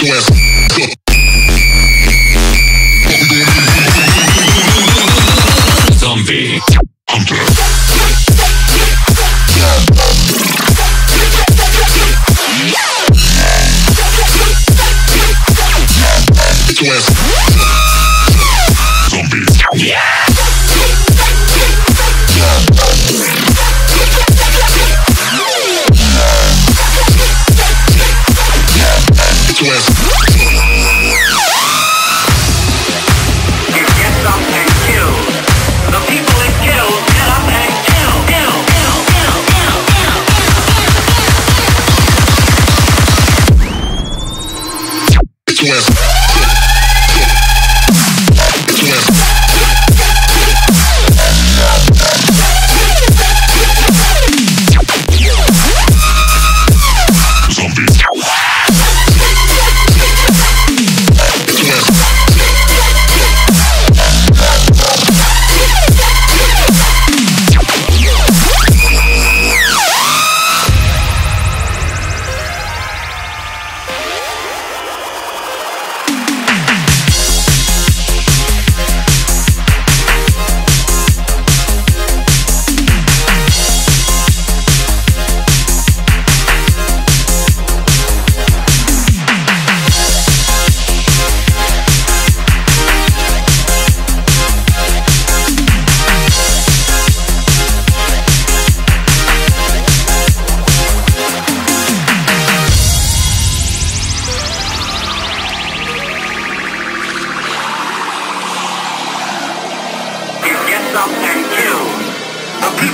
Get your ass. Zombie Hunter. Zombie. Get kill,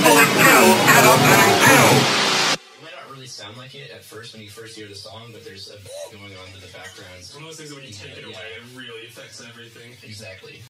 It kills get up and kill. It might not really sound like it at first when you first hear the song, but there's a going on in the background. One of those things that when you take it away, it really affects everything. Exactly.